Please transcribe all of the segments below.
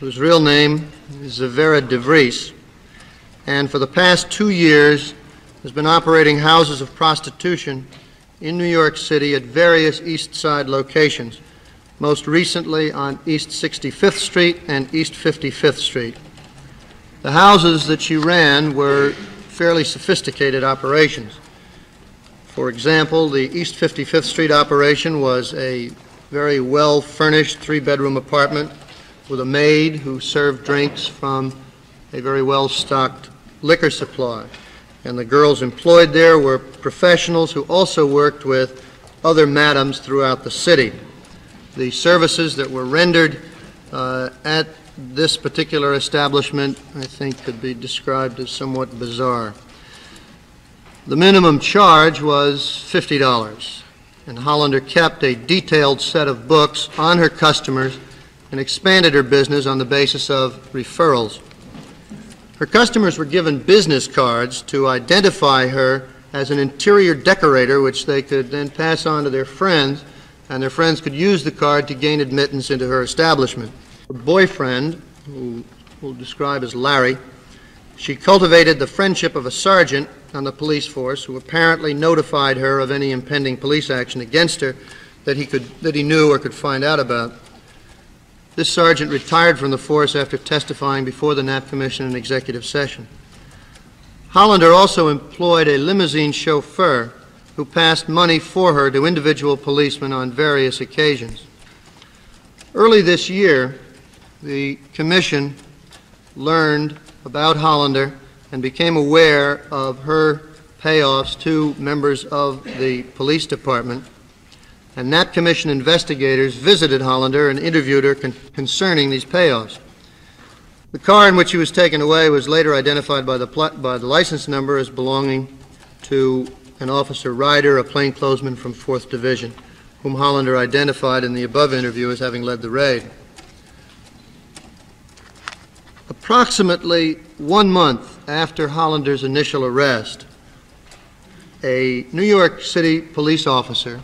whose real name is Xaviera DeVries, and for the past two years has been operating houses of prostitution in New York City at various East Side locations, most recently on East 65th Street and East 55th Street. The houses that she ran were fairly sophisticated operations. For example, the East 55th Street operation was a very well-furnished three-bedroom apartment with a maid who served drinks from a very well-stocked liquor supply. And the girls employed there were professionals who also worked with other madams throughout the city. The services that were rendered uh, at this particular establishment, I think, could be described as somewhat bizarre. The minimum charge was $50, and Hollander kept a detailed set of books on her customers and expanded her business on the basis of referrals. Her customers were given business cards to identify her as an interior decorator, which they could then pass on to their friends, and their friends could use the card to gain admittance into her establishment. Her boyfriend, who we'll describe as Larry, she cultivated the friendship of a sergeant on the police force who apparently notified her of any impending police action against her that he could that he knew or could find out about. This sergeant retired from the force after testifying before the Knapp Commission in executive session. Hollander also employed a limousine chauffeur who passed money for her to individual policemen on various occasions. Early this year, the commission learned about Hollander and became aware of her payoffs to members of the police department. And Knapp Commission investigators visited Hollander and interviewed her con- concerning these payoffs. The car in which she was taken away was later identified by the, by the license number as belonging to an officer Ryder, a plainclothesman from 4th Division, whom Hollander identified in the above interview as having led the raid. Approximately one month after Hollander's initial arrest, a New York City police officer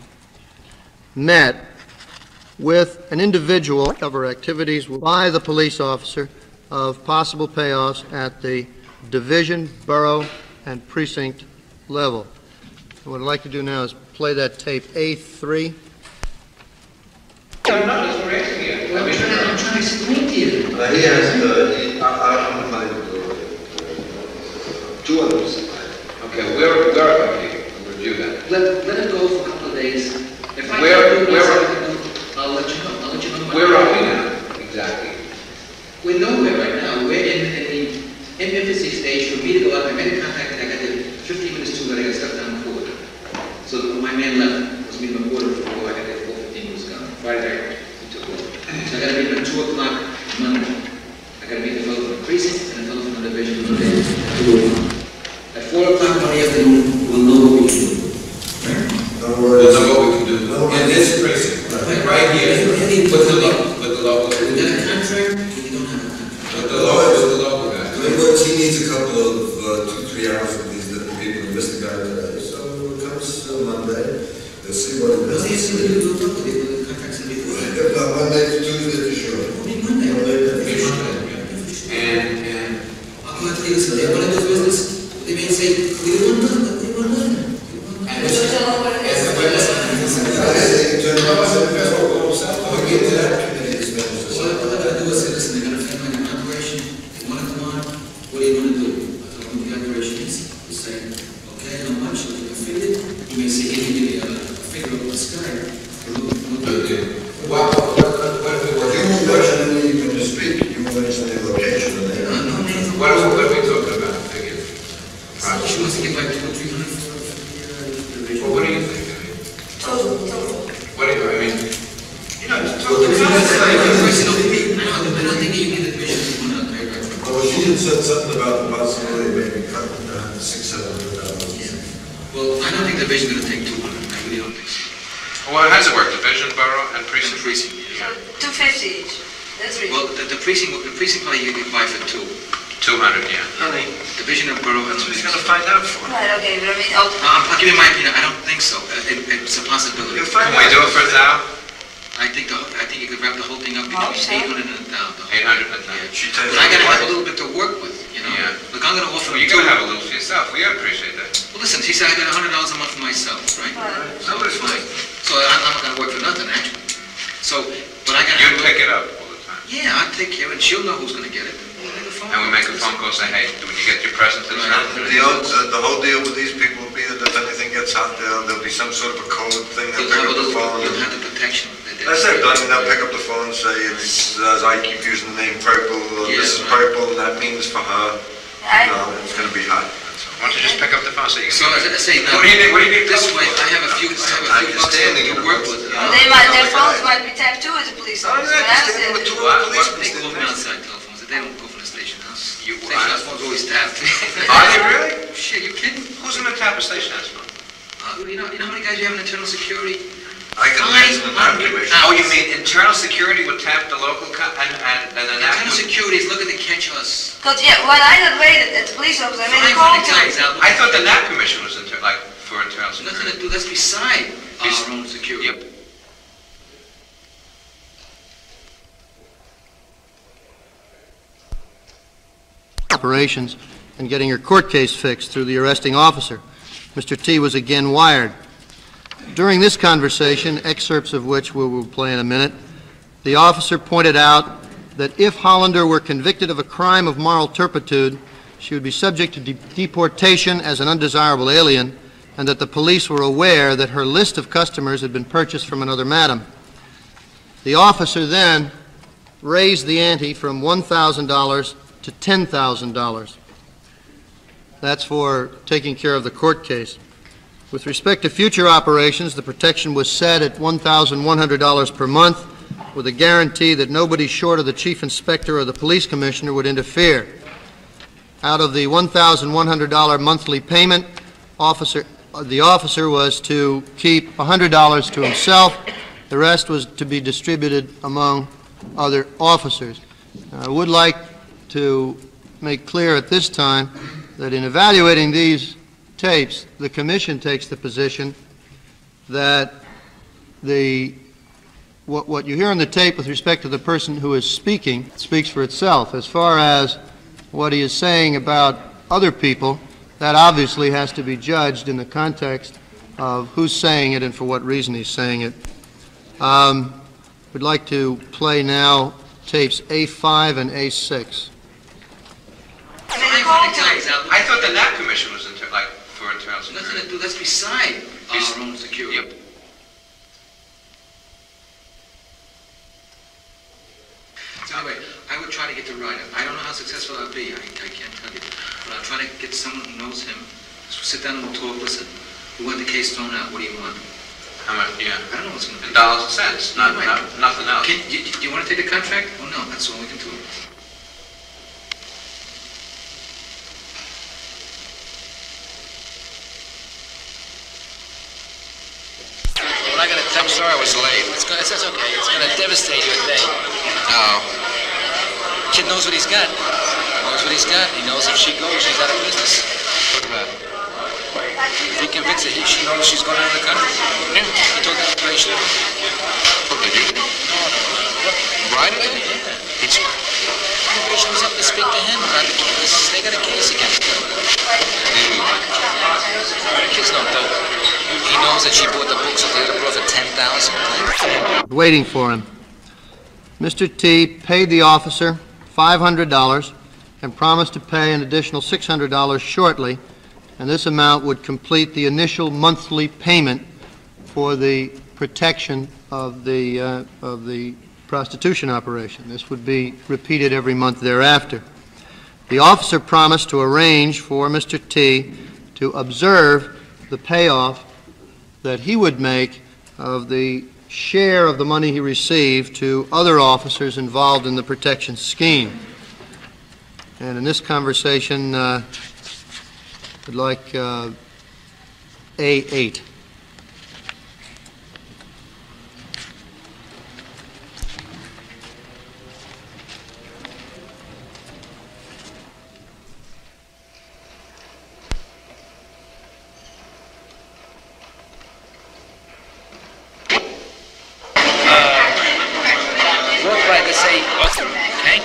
met with an individual to cover activities by the police officer of possible payoffs at the division, borough, and precinct level. And What I'd like to do now is play that tape A3. I'm not, that's what we're. I I'm trying, to explain to you. Uh, he has, uh, I, I, I'm fine with, uh, two others. Okay, where, where, okay, we'll review that. Let, let it go for a couple of days. If Where- where are- I can do- I'll let you know, I'll let you know. Where are we now, exactly? We're nowhere right now. We're in, in the infancy stage. For me to go out, I made a contact and I got there 15 minutes too late. I got stuck down the court. So my man left. Was meeting my quarter for four. I got there 4:15. He was gone. Friday night, he took off. So I got to meet him at 2 o'clock Monday. I got to meet the fellow from the precinct and the fellow from the division Monday at 2 o'clock. At 4 o'clock Monday afternoon, we'll know what we can do. Don't worry. Know what we can do. In this precinct, right here, with the, lo- with the local, We got a contract, we don't have a contract. the local, with the local guy. But he needs a couple of, uh, two, three hours with these different people, he missed the guy today, so it comes uh, Monday, they'll see what it Well, they said we is. do local, they do the contracts in before. If not Monday, Tuesday, Gracias. Security? I can imagine the Fine. Oh, you mean internal security would tap the local co- and, and, and then that Internal would... security is looking to catch us. Cause yeah, when I got raided at the police office, I made a Five call to guys I thought the Knapp commission was inter, like, for internal security. Nothing to do, that's beside Bes- our own security. Yep. operations and getting your court case fixed through the arresting officer. Mr. T was again wired. During this conversation, excerpts of which we will play in a minute, the officer pointed out that if Hollander were convicted of a crime of moral turpitude, she would be subject to de- deportation as an undesirable alien, and that the police were aware that her list of customers had been purchased from another madam. The officer then raised the ante from $1,000 to $10,000. That's for taking care of the court case. With respect to future operations, the protection was set at $1,100 per month with a guarantee that nobody short of the chief inspector or the police commissioner would interfere. Out of the $1,100 monthly payment, officer, uh, the officer was to keep $100 to himself. The rest was to be distributed among other officers. I would like to make clear at this time that in evaluating these tapes, the commission takes the position that the, what, what you hear on the tape with respect to the person who is speaking speaks for itself. As far as what he is saying about other people, that obviously has to be judged in the context of who's saying it and for what reason he's saying it. Um, We'd like to play now tapes A5 and A6. I thought the Knapp commission was inter, like, Nothing to do, that's beside Bes- our own security. Yep. So anyway, I would try to get the writer. I don't know how successful I'll be, I, I can't tell you. But I'll try to get someone who knows him, sit down and we'll talk, listen, we want the case thrown out, what do you want? How much, yeah. I don't know what's gonna In be. dollars and cents, not, nothing else. Can, you, you wanna take the contract? Oh, no, that's all we can do. What I gotta tell I'm sorry I was late. It's gonna, it's, okay. It's gonna devastate your day. No. Kid knows what he's got. Knows what he's got. He knows if she goes, she's out of business. Talk about. If he convicts her, he, she knows she's going out of the country. Yeah. He told that immigration. What did you? No, up to speak to him about the case. They got a case against him. Know. He knows that she bought the books of the other brother ten thousand. waiting for him. Mr. T paid the officer $500 and promised to pay an additional $600 shortly, and this amount would complete the initial monthly payment for the protection of the, uh, of the prostitution operation. This would be repeated every month thereafter. The officer promised to arrange for Mr. T to observe the payoff that he would make of the share of the money he received to other officers involved in the protection scheme. And in this conversation, uh, I'd like uh, A8. Say, okay?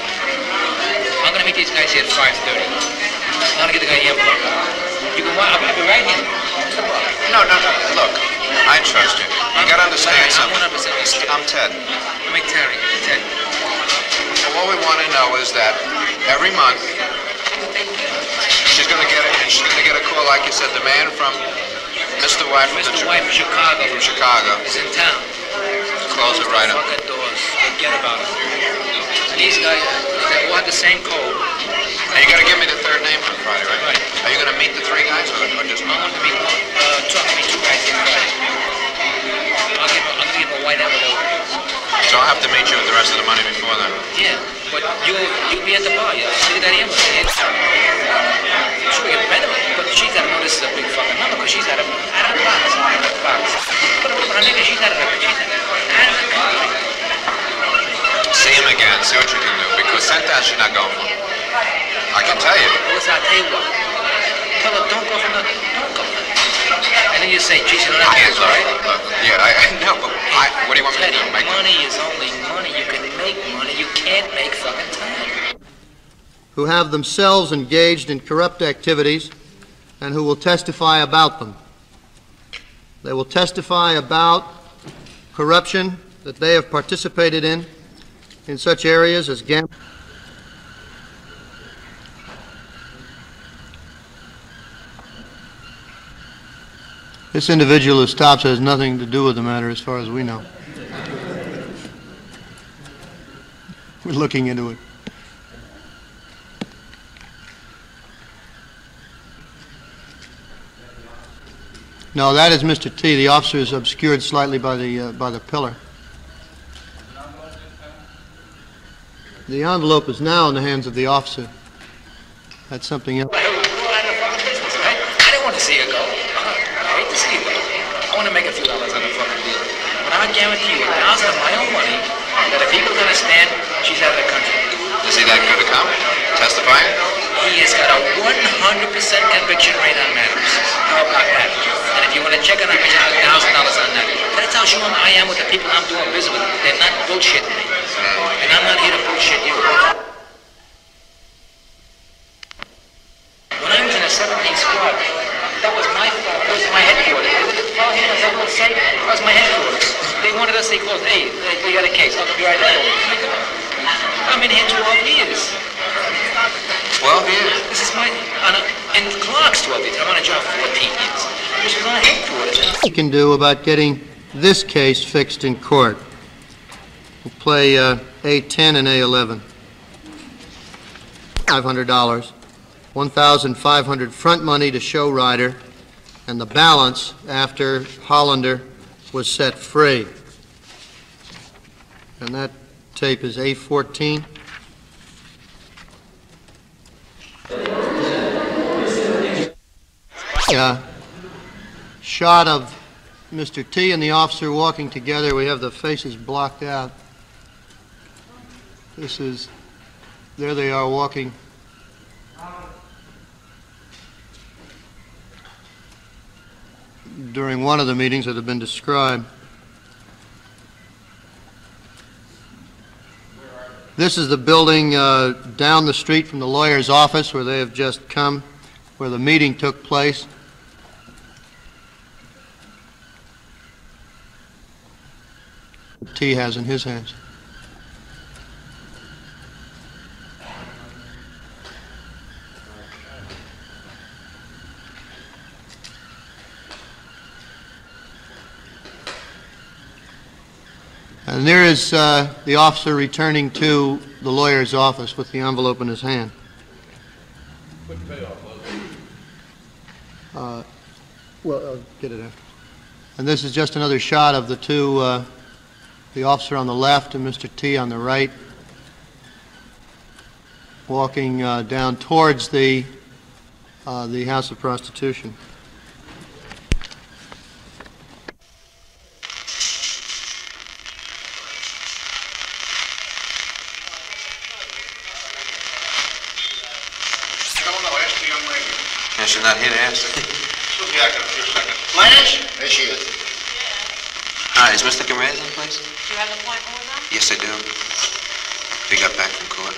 I'm gonna meet these guys here at five thirty. I'm gonna get the guy the envelope. You can, I'll I'll be right here. No, no, no, look, I trust you. You gotta understand I'm something. percent. I'm Ted. I'm Terry, Ted. And what we wanna know is that every month, she's gonna get it, and she's gonna get a call, like you said, the man from Mr. White from Mr. the- White from Chicago from Chicago. is in town. Close it right up. Doors. Forget about it. These guys, they all have the same code. And you gotta give me the third name on Friday, right? Right. Are you gonna meet the three guys or, or just I one? want to meet one, uh, two, I'm gonna meet two guys here Friday. I'll give, I'm gonna give a white envelope. So I'll have to meet you with the rest of the money before then. Yeah, but you, you'll be at the bar, yeah? See that envelope? It's, sure, you better, but she's gotta know this is a big fucking number, because she's out of, out of the box, out of the box. But, I mean, she's out of the, she's out of the country. See him again, see what you can do, because that she's not going for. I can tell you. Listen, I'll tell you what. Tell her, don't go for nothing, don't go for nothing. And then you say, geez, you know, that I is, all right? look, yeah, I, I know, but I, what do you want me to do? Make money is only money. You can make money. You can't make fucking time. who have themselves engaged in corrupt activities and who will testify about them. They will testify about corruption that they have participated in, in such areas as gambling. This individual who stops has nothing to do with the matter as far as we know. We're looking into it. No, that is Mr. T. The officer is obscured slightly by the, uh, by the pillar. The envelope is now in the hands of the officer. That's something else. We're out of fucking business, right? I didn't want to see her go. Uh-huh. I hate to see her go. I want to make a few dollars on the fucking deal. But I guarantee you, a thousand of my own money, that if people's gonna stand, she's out of the country. Is he that good to come? Testifying? He has got a 100% conviction rate on matters. How about that? And if you want to check on that, I a thousand dollars on that. That's how sure I am with the people I'm doing business with. They're not bullshitting me. Uh. And I'm not here to bullshit you. When I was in the 17th squad, that was my fault. that was my headquarters. Follow him, as I will say, that was my headquarters. They wanted us, they closed, hey, they, they got a case, I'll be right back. I'm in here 12 years. Twelve years. This is my, on a, in Clark's 12 years, I'm on a job 14 years. This was our headquarters. we can do about getting this case fixed in court. We'll play uh, A10 and A11. $500, 1,500 front money to show rider, and the balance after Hollander was set free. And that tape is A14. Uh, shot of Mr. T and the officer walking together. We have the faces blocked out. This is, there they are walking. During one of the meetings that have been described. This is the building uh, down the street from the lawyer's office where they have just come, where the meeting took place. T has in his hands. And there is uh, the officer returning to the lawyer's office with the envelope in his hand. Uh, Well, I'll get it after. And this is just another shot of the two, uh, the officer on the left and Mr. T on the right, walking uh, down towards the, uh, the House of Prostitution. I don't know, ask the young lady. And she's not here to ask. She'll be back in a few seconds. Blanche? There she is. Hi, is Mr. Gomez in, please? Do you have an appointment with them? Yes, I do. We got back from court.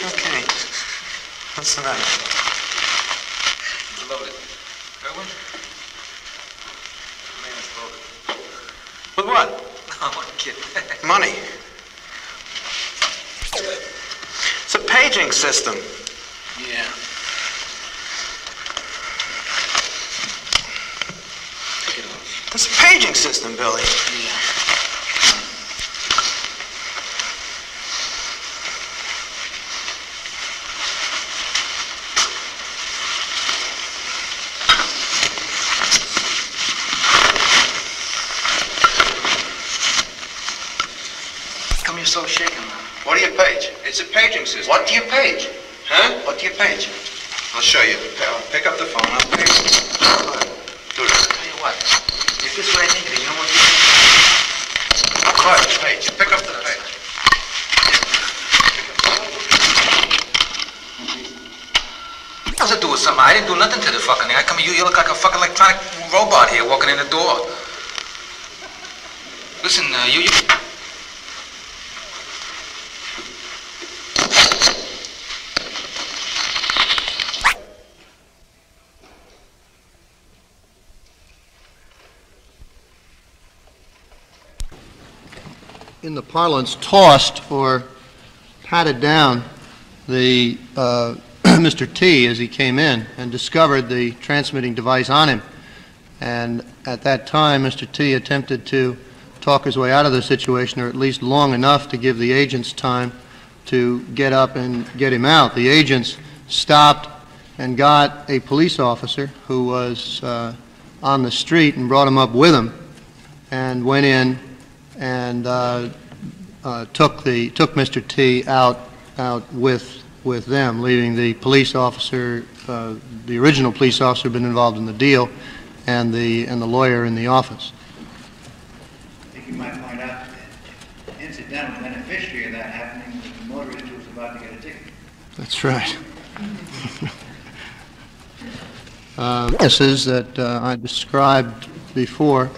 Okay. What's the matter? Loaded. Heard one? Man is loaded. With what? Oh, I'm kidding. Money. It's a paging system. yeah. Take it off. It's a paging system, Billy. Yeah. Come you're so shaken, man. What do you page? It's a paging system. What do you page? Huh? What do you page? I'll show you. I'll pick up the phone. I'll page it. Do this. Tell you what, if this is what I think it is, you know what? Go ahead, page. Pick up the page. What's it do with something? I didn't do nothing to the fucking thing. I come, you, you look like a fucking electronic robot here walking in the door. Listen, uh, you, you. In the parlance, tossed or patted down the, uh, Mr. T as he came in and discovered the transmitting device on him. And at that time, Mr. T attempted to talk his way out of the situation, or at least long enough to give the agents time to get up and get him out. The agents stopped and got a police officer who was uh, on the street and brought him up with him and went in and uh, uh, took the, took Mr. T out, out with, with them, leaving the police officer, uh, the original police officer been involved in the deal, and the, and the lawyer in the office. I think you might point out the incidental beneficiary of that happening was the motorist who was about to get a ticket. That's right. Uh, that uh, I described before,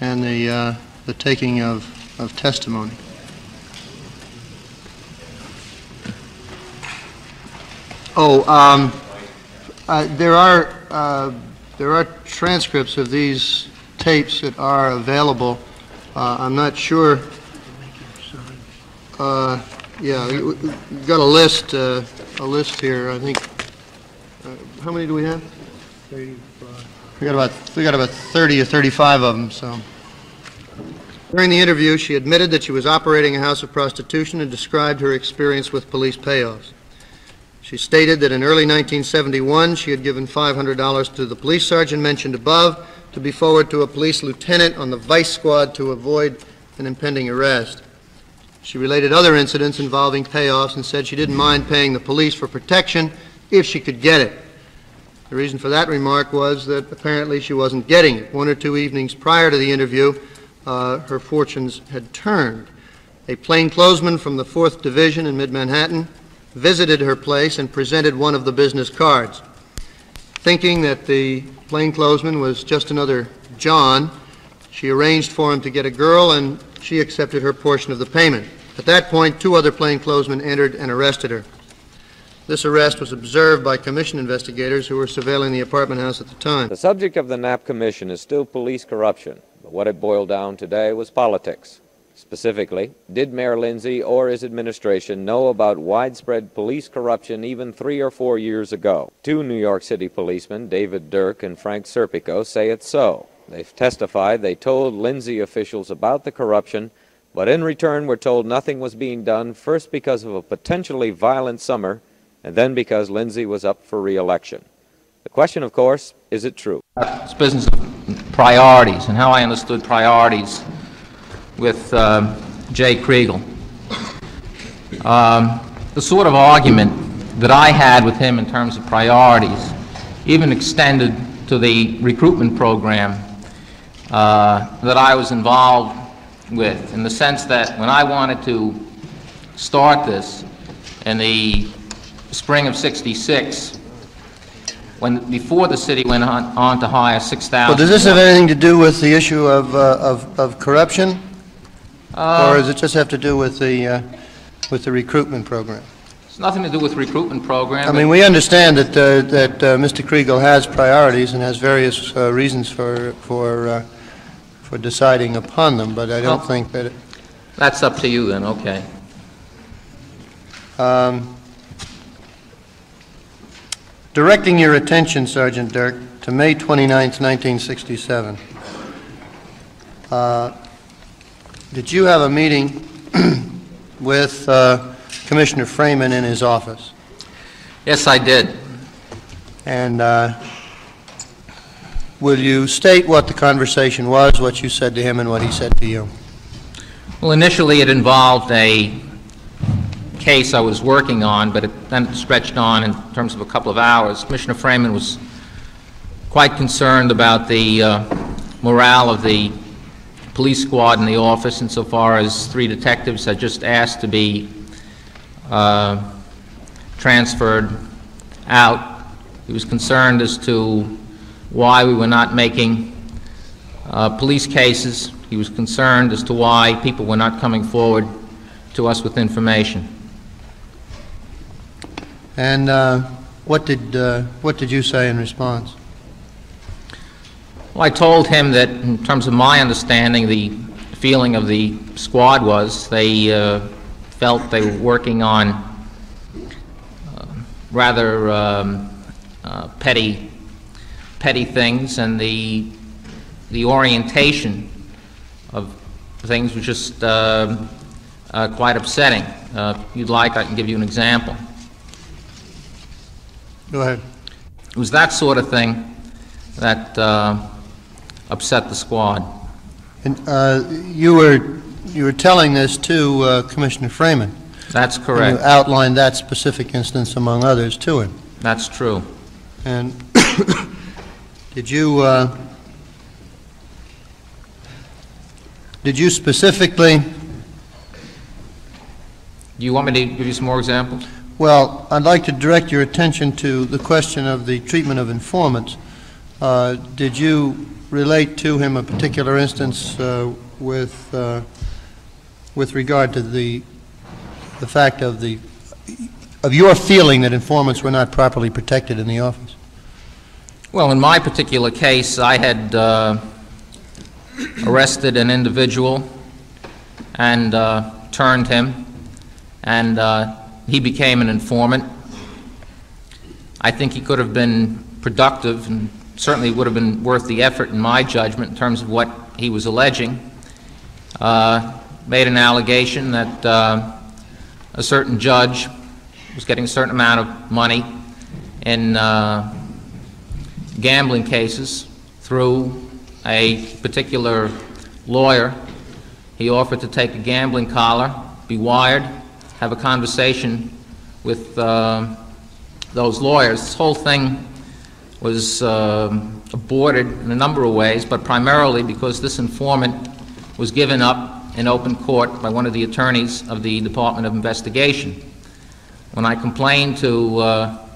and the, uh, the taking of, of testimony. Oh, um, uh, there are, uh, there are transcripts of these tapes that are available. Uh, I'm not sure, uh, yeah, we- we've got a list, uh, a list here, I think. Uh, How many do we have? We got about, we got about 30 or 35 of them, so. During the interview, she admitted that she was operating a house of prostitution and described her experience with police payoffs. She stated that in early 1971, she had given $500 to the police sergeant mentioned above to be forwarded to a police lieutenant on the vice squad to avoid an impending arrest. She related other incidents involving payoffs and said she didn't mind paying the police for protection if she could get it. The reason for that remark was that apparently she wasn't getting it. One or two evenings prior to the interview, uh, her fortunes had turned. A plainclothesman from the 4th Division in mid-Manhattan visited her place and presented one of the business cards. Thinking that the plainclothesman was just another John, she arranged for him to get a girl, and she accepted her portion of the payment. At that point, two other plainclothesmen entered and arrested her. This arrest was observed by commission investigators who were surveilling the apartment house at the time. The subject of the Knapp Commission is still police corruption, but what it boiled down today was politics. Specifically, did Mayor Lindsay or his administration know about widespread police corruption even three or four years ago? Two New York City policemen, David Durk and Frank Serpico, say it's so. They've testified they told Lindsay officials about the corruption, but in return were told nothing was being done, first because of a potentially violent summer, and then because Lindsay was up for re-election. The question, of course, is it true? It's business of priorities and how I understood priorities with um, Jay Kriegel. Um, the sort of argument that I had with him in terms of priorities even extended to the recruitment program uh, that I was involved with, in the sense that when I wanted to start this in the spring of 66, when, before the city went on, on to hire 6,000... Well, does this have anything to do with the issue of, uh, of of corruption? Or does it just have to do with the, uh, with the recruitment program? It's nothing to do with recruitment program. I mean, we understand that, uh, that uh, Mr. Kriegel has priorities and has various uh, reasons for, for, uh, for deciding upon them, but I don't Well- think that, it- That's up to you then, okay. um, directing your attention, Sergeant Durk, to May 29th, 1967. Uh, Did you have a meeting with uh, Commissioner Fraiman in his office? Yes, I did. And uh, will you state what the conversation was, what you said to him and what he said to you? Well, initially, it involved a case I was working on, but it then stretched on in terms of a couple of hours. Commissioner Fraiman was quite concerned about the uh, morale of the police squad in the office insofar as three detectives had just asked to be uh, transferred out. He was concerned as to why we were not making uh, police cases. He was concerned as to why people were not coming forward to us with information. And uh, what did, uh, what did you say in response? Well, I told him that, in terms of my understanding, the feeling of the squad was they uh, felt they were working on uh, rather um, uh, petty, petty things, and the the orientation of things was just uh, uh, quite upsetting. If you'd like, I can give you an example. Go ahead. It was that sort of thing that uh, upset the squad. And uh, you were, you were telling this to uh, Commissioner Fraiman? That's And correct. you outlined that specific instance among others to him? That's true. And did you, uh, did you specifically, Do you want me to give you some more examples? Well, I'd like to direct your attention to the question of the treatment of informants. Uh, Did you relate to him a particular instance uh, with, uh, with regard to the, the fact of the, of your feeling that informants were not properly protected in the office? Well, in my particular case, I had uh, arrested an individual and uh, turned him, and uh, he became an informant. I think he could have been productive and certainly would have been worth the effort, in my judgment, in terms of what he was alleging. Uh, Made an allegation that uh, a certain judge was getting a certain amount of money in uh, gambling cases through a particular lawyer. He offered to take a gambling collar, be wired, have a conversation with uh, those lawyers. This whole thing was um, aborted in a number of ways, but primarily because this informant was given up in open court by one of the attorneys of the Department of Investigation. When I complained to uh,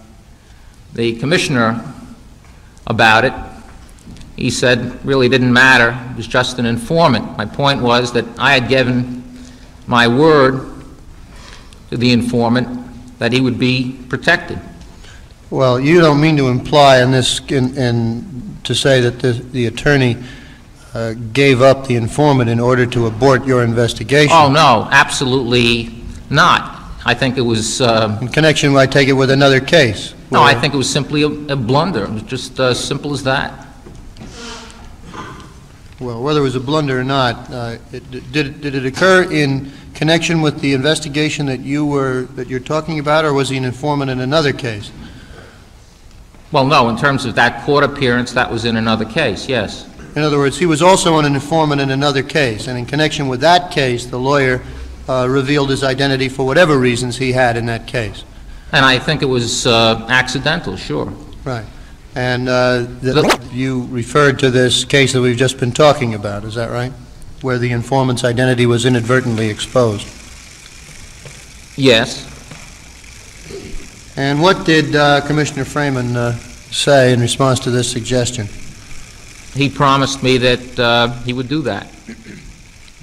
the commissioner about it. He said, really didn't matter, it was just an informant. My point was that I had given my word to the informant that he would be protected. Well, you don't mean to imply in this, in, in, to say that the, the attorney uh, gave up the informant in order to abort your investigation? Oh, no, absolutely not. I think it was, uh, In connection, I take it, with another case? no, I think it was simply a a blunder. It was just as simple as that. Well, whether it was a blunder or not, uh, it- did, did it occur in connection with the investigation that you were, that you're talking about, or was he an informant in another case? Well, no, in terms of that court appearance, that was in another case, yes. In other words, he was also an informant in another case, and in connection with that case, the lawyer uh, revealed his identity for whatever reasons he had in that case. And I think it was uh, accidental, sure. Right. And uh, the- you referred to this case that we've just been talking about, is that right? Where the informant's identity was inadvertently exposed. Yes. And what did uh, Commissioner Fraiman uh, say in response to this suggestion? He promised me that uh, he would do that.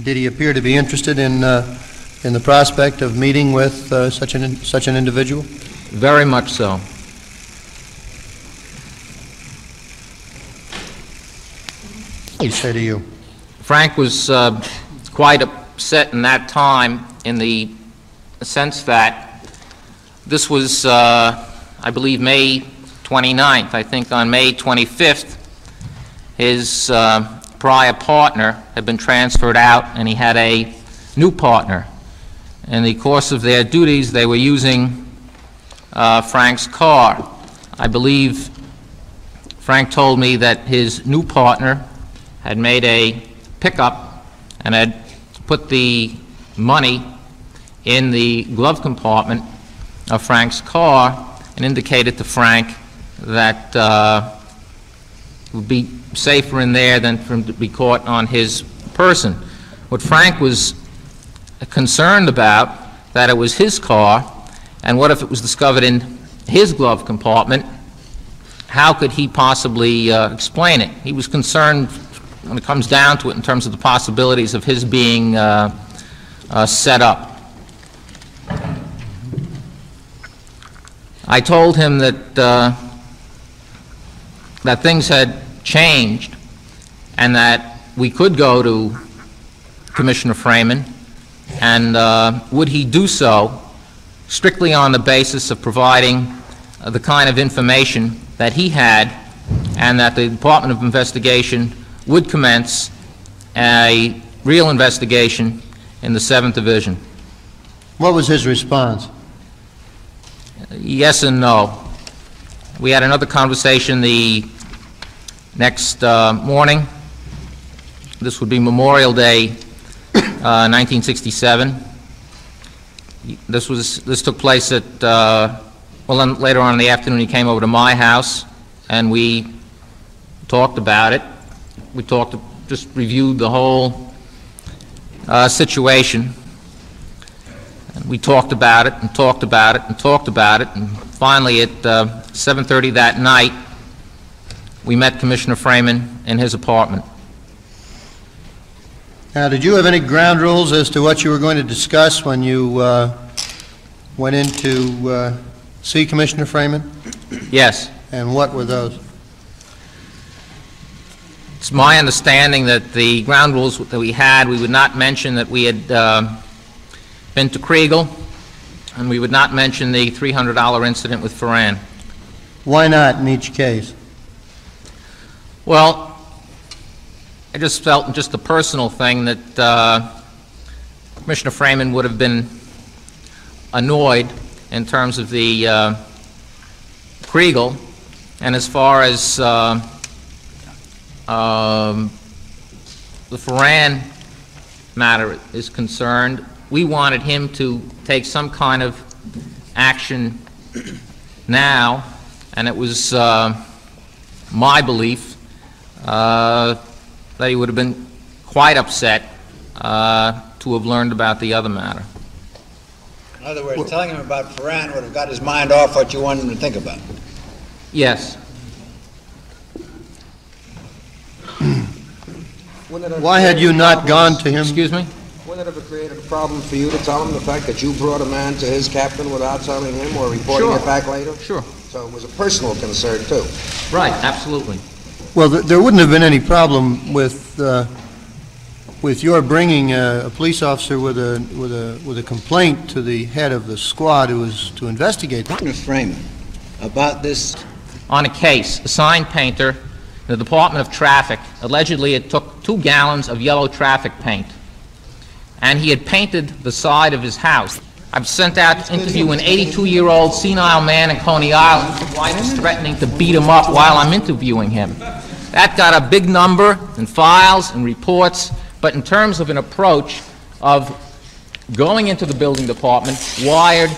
Did he appear to be interested in, uh, in the prospect of meeting with uh, such an, such an individual? Very much so. He say to you? Frank was uh, quite upset in that time in the sense that this was, uh, I believe, May 29th. I think on May 25th, his uh, prior partner had been transferred out, and he had a new partner. In the course of their duties, they were using uh, Frank's car. I believe Frank told me that his new partner had made a pickup and had put the money in the glove compartment of Frank's car and indicated to Frank that uh, it would be safer in there than for him to be caught on his person. What Frank was concerned about, that it was his car, and what if it was discovered in his glove compartment? How could he possibly uh, explain it? He was concerned, when it comes down to it, in terms of the possibilities of his being uh, uh, set up. I told him that, uh, that things had changed and that we could go to Commissioner Fraiman, and uh, would he do so strictly on the basis of providing uh, the kind of information that he had, and that the Department of Investigation would commence a real investigation in the 7th Division. What was his response? Yes and no. We had another conversation the next uh, morning. This would be Memorial Day, uh, 1967. This was, this took place at, uh, well, then later on in the afternoon, he came over to my house, and we talked about it. We talked, just reviewed the whole uh, situation. And we talked about it, and talked about it, and talked about it, and finally, at uh, 7:30 that night, we met Commissioner Fraiman in his apartment. Now, did you have any ground rules as to what you were going to discuss when you uh, went in to uh, see Commissioner Fraiman? Yes. And what were those? It's my understanding that the ground rules that we had, we would not mention that we had uh, been to Kriegel, and we would not mention the $300 incident with Ferran. Why not in each case? Well, I just felt, just a personal thing, that uh, Commissioner Fraiman would have been annoyed in terms of the uh, Kriegel, and as far as uh, um, the Ferran matter is concerned, we wanted him to take some kind of action now, and it was uh, my belief uh, that he would have been quite upset uh, to have learned about the other matter. In other words, telling him about Ferran would have got his mind off what you wanted him to think about. Yes. Why had you not gone to him? Excuse me? Wouldn't it have created a problem for you to tell him the fact that you brought a man to his captain without telling him or reporting Sure. it back later? Sure. So it was a personal concern, too. Right, absolutely. Well, th- there wouldn't have been any problem with, uh, with your bringing a a police officer with a, with a, with a complaint to the head of the squad who was to investigate. Commissioner Fraiman, about this On a case, a sign painter in the Department of Traffic, allegedly it took two gallons of yellow traffic paint, and he had painted the side of his house. I've sent out to interview an 82-year-old senile man in Coney Island. Threatening to beat him up while I'm interviewing him. That got a big number in files and reports, but in terms of an approach of going into the building department, wired,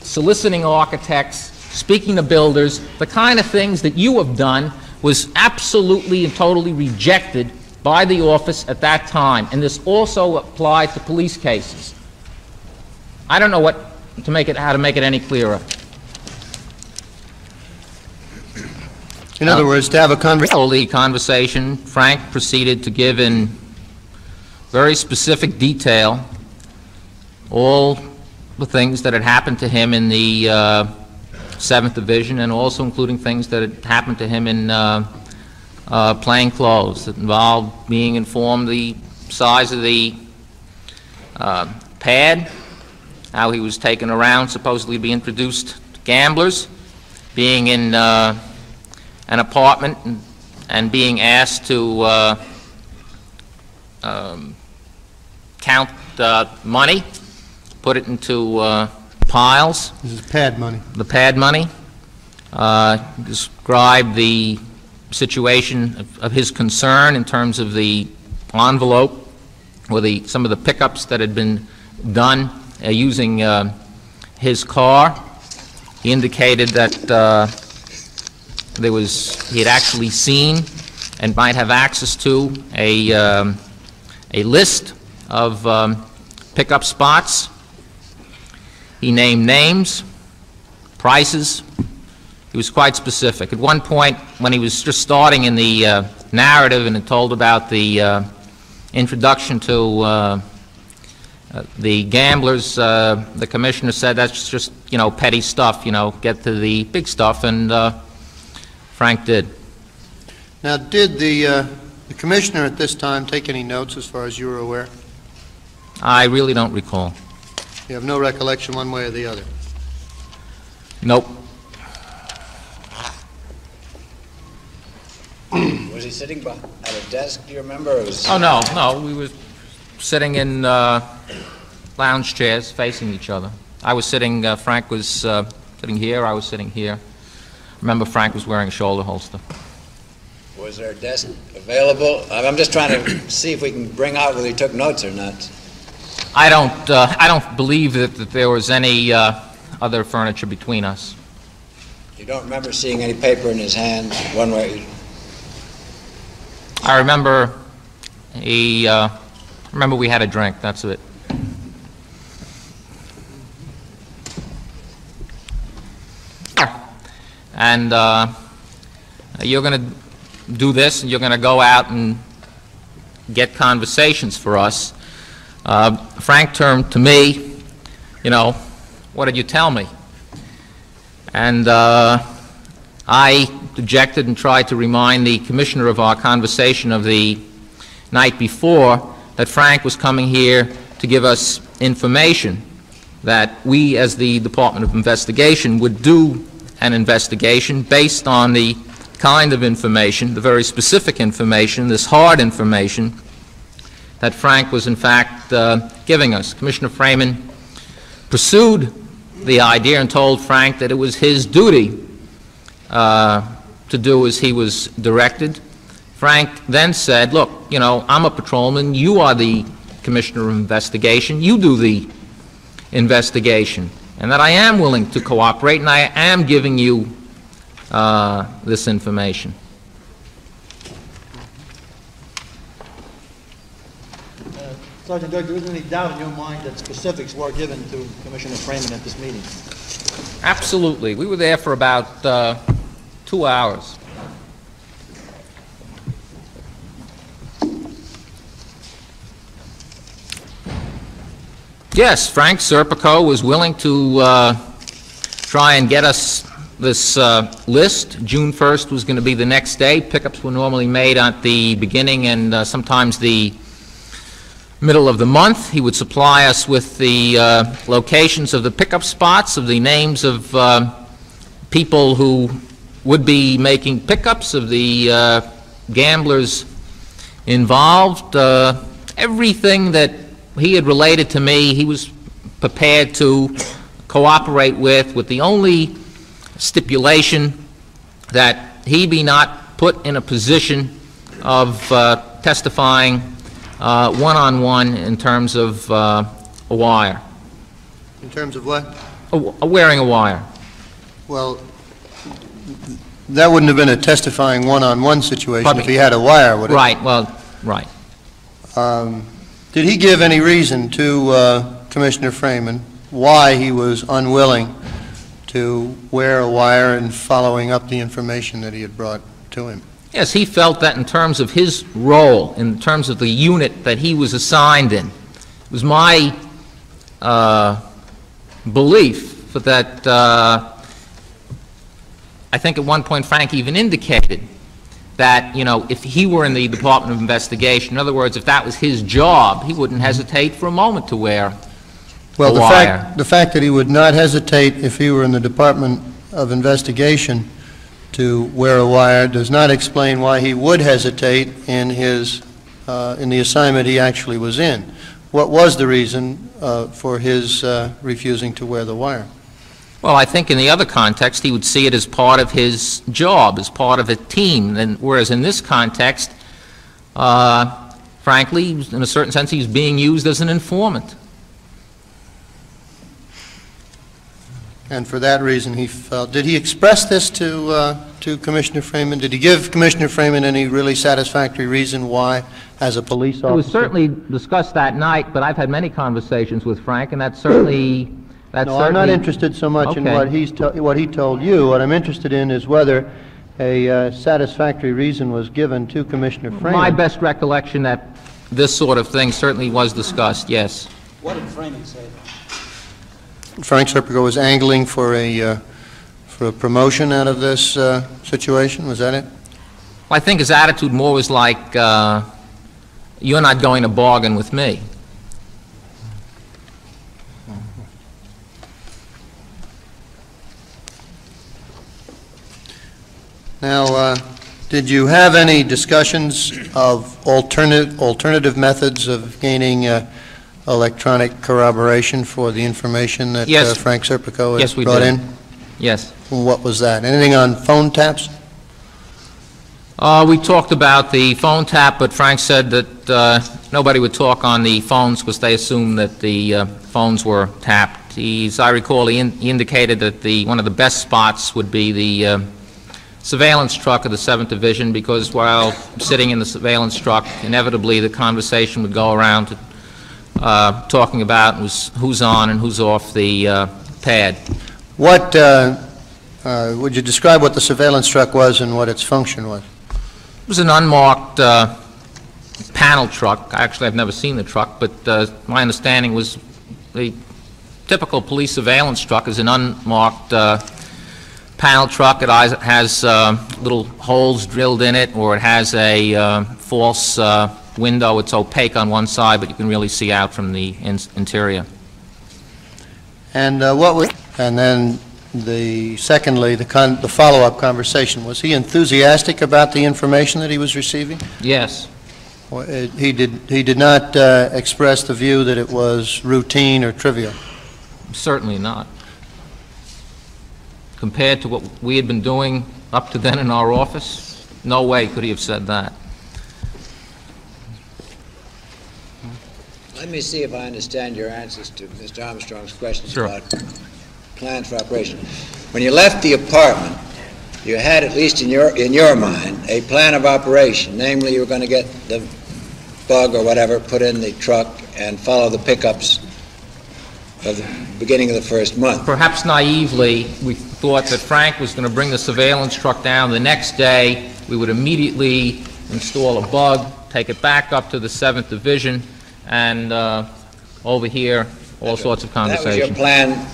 soliciting architects, speaking to builders, the kind of things that you have done was absolutely and totally rejected by the office at that time, and this also applied to police cases. I don't know what to make it, how to make it any clearer. In other words, to have a conversation. Conversation, Frank proceeded to give in very specific detail all the things that had happened to him in the uh, 7th Division, and also including things that had happened to him in uh, uh, plain clothes, that involved being informed the size of the uh, pad, how he was taken around, supposedly be introduced to gamblers, being in uh, an apartment and- and being asked to uh, um, count uh, money, put it into piles, This is pad money. the pad money, uh, describe the situation of- of his concern in terms of the envelope or the, some of the pickups that had been done uh, using uh, his car. He indicated that uh, there was, he had actually seen and might have access to a, um, a list of um, pickup spots. He named names, prices. He was quite specific. At one point, when he was just starting in the uh, narrative and told about the uh, introduction to uh, uh, the gamblers, uh, the commissioner said, that's just, you know, petty stuff, you know, get to the big stuff, and uh, Frank did. Now, did the uh, the commissioner at this time take any notes as far as you were aware? I really don't recall. You have no recollection one way or the other? Nope. Was he sitting bu- at a desk, do you remember, or was? Oh, no, no, we were sitting in uh, lounge chairs facing each other. I was sitting, uh, Frank was uh, sitting here, I was sitting here. Remember, Frank was wearing a shoulder holster. Was there a desk available? I'm I'm just trying to see if we can bring out whether he took notes or not. I don't, uh, I don't believe that that there was any uh, other furniture between us. You don't remember seeing any paper in his hand, one way? I remember he, uh, remember we had a drink, that's it. And uh, you're going to do this, and you're going to go out and get conversations for us. Uh, Frank turned to me, you know, what did you tell me? And uh, I objected and tried to remind the commissioner of our conversation of the night before that Frank was coming here to give us information, that we, as the Department of Investigation, would do an investigation based on the kind of information, the very specific information, this hard information, that Frank was in fact uh, giving us. Commissioner Fraiman pursued the idea and told Frank that it was his duty uh, to do as he was directed. Frank then said, look, you know, I'm a patrolman, you are the Commissioner of Investigation, you do the investigation, and that I am willing to cooperate, and I am giving you uh, this information. Sergeant Durk, there isn't any doubt in your mind that specifics were given to Commissioner Fraiman at this meeting? Absolutely. We were there for about uh, two hours. Yes, Frank Serpico was willing to uh, try and get us this uh, list. June 1st was going to be the next day. Pickups were normally made at the beginning and uh, sometimes the middle of the month. He would supply us with the uh, locations of the pickup spots, of the names of uh, people who would be making pickups, of the uh, gamblers involved. Uh, Everything that he had related to me, he was prepared to cooperate with, with the only stipulation that he be not put in a position of uh, testifying one-on-one in terms of uh, a wire, In terms of what? a w- a wearing a wire. Well, that wouldn't have been a testifying one-on-one situation if he had a wire, would it? Right, well, right. Um, Did he give any reason to uh, Commissioner Fraiman why he was unwilling to wear a wire and following up the information that he had brought to him. Yes, he felt that in terms of his role, in terms of the unit that he was assigned in, it was my uh, belief that, uh, I think at one point Frank even indicated that, you know, if he were in the Department of Investigation, in other words, if that was his job, he wouldn't hesitate for a moment to wear Well, a the wire. fact, the fact that he would not hesitate if he were in the Department of Investigation to wear a wire does not explain why he would hesitate in his, uh, in the assignment he actually was in. What was the reason uh, for his uh, refusing to wear the wire? Well, I think in the other context, he would see it as part of his job, as part of a team, and whereas in this context, uh, frankly, in a certain sense, he's being used as an informant. And for that reason, he felt, did he express this to, uh, to Commissioner Fraiman? Did he give Commissioner Fraiman any really satisfactory reason why, as a police officer? It was certainly discussed that night, but I've had many conversations with Frank, and that's certainly, that's No, I'm not interested so much in what he's, what he told you. What I'm interested in is whether a uh, satisfactory reason was given to Commissioner Fraiman. My best recollection that this sort of thing certainly was discussed, yes. What did Fraiman say? Frank Serpico was angling for a, uh, for a promotion out of this uh, situation, was that it? I think his attitude more was like, uh, you're not going to bargain with me. Now, uh, did you have any discussions of alternate, alternative methods of gaining uh, electronic corroboration for the information that uh, Frank Serpico Yes, had we brought did. in? Yes. What was that? Anything on phone taps? Uh, we talked about the phone tap, but Frank said that uh, nobody would talk on the phones because they assumed that the uh, phones were tapped. He, as I recall, he in- he indicated that the, one of the best spots would be the uh, surveillance truck of the 7th Division because while sitting in the surveillance truck, inevitably the conversation would go around to, uh, talking about who's, who's on and who's off the uh, pad. What, uh, uh, would you describe what the surveillance truck was and what its function was? It was an unmarked uh, panel truck. Actually, I've never seen the truck, but uh, my understanding was the typical police surveillance truck is an unmarked uh, panel truck. It has uh, little holes drilled in it, or it has a uh, false uh, window. It's opaque on one side, but you can really see out from the ins- interior. And uh, what was, and then the, secondly, the con, the follow-up conversation, was he enthusiastic about the information that he was receiving? Yes. Or, uh, He did, he did not uh, express the view that it was routine or trivial? Certainly not. Compared to what we had been doing up to then in our office, no way could he have said that. Let me see if I understand your answers to Mr. Armstrong's questions Sure. about plans for operation. When you left the apartment, you had, at least in your, in your mind, a plan of operation, namely you were going to get the bug or whatever put in the truck and follow the pickups of the beginning of the first month. Perhaps naively, we thought that Frank was going to bring the surveillance truck down. The next day, we would immediately install a bug, take it back up to the 7th Division, and uh, over here, all sorts of That was your plan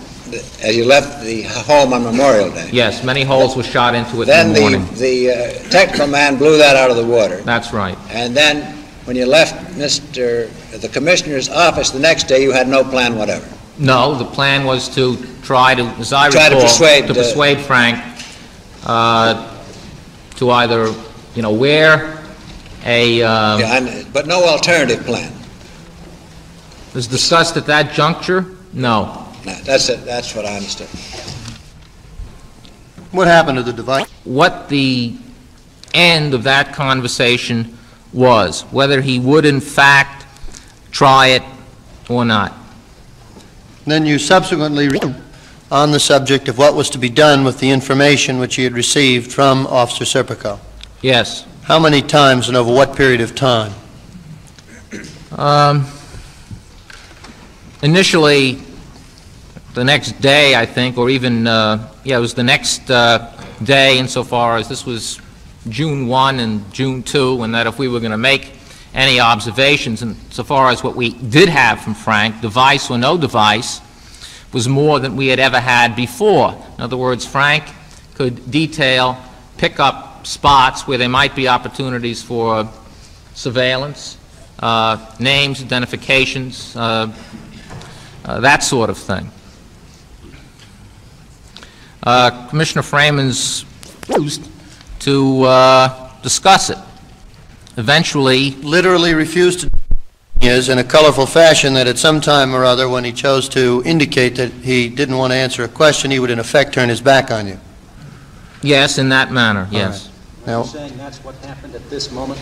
as you left the home on Memorial Day. Yes, many holes were shot into it in Then the morning. the, the uh, technical man blew that out of the water. That's right. And then, when you left Mr., the Commissioner's office the next day, you had no plan whatever. No, the plan was to try to, as I Try to persuade, to uh, persuade Frank uh, to either, you know, wear a, um, Yeah, But no alternative plan. Was discussed at that juncture? No. No, That's it, that's what I understood. What happened to the device? What the end of that conversation was, whether he would in fact try it or not. Then you subsequently, re- on the subject of what was to be done with the information which he had received from Officer Serpico. Yes. How many times and over what period of time? Um, Initially, the next day, I think, or even, uh, yeah, it was the next uh, day insofar as this was June 1 and June 2, and that if we were going to make any observations, and so far as what we did have from Frank, device or no device, was more than we had ever had before. In other words, Frank could detail, pick up spots where there might be opportunities for surveillance, uh, names, identifications, uh, uh, that sort of thing. Uh, Commissioner Fraiman's refused to uh, discuss it. Eventually, Literally refused to is in a colorful fashion that at some time or other, when he chose to indicate that he didn't want to answer a question, he would in effect turn his back on you. yes, in that manner, yes. Now, You're saying that's what happened at this moment?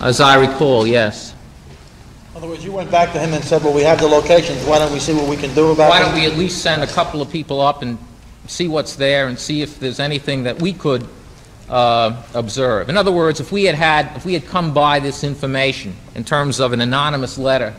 As I recall, yes. In other words, you went back to him and said, well, we have the locations, why don't we see what we can do about Why them? don't we at least send a couple of people up and see what's there and see if there's anything that we could uh, observe? In other words, if we had had, if we had come by this information in terms of an anonymous letter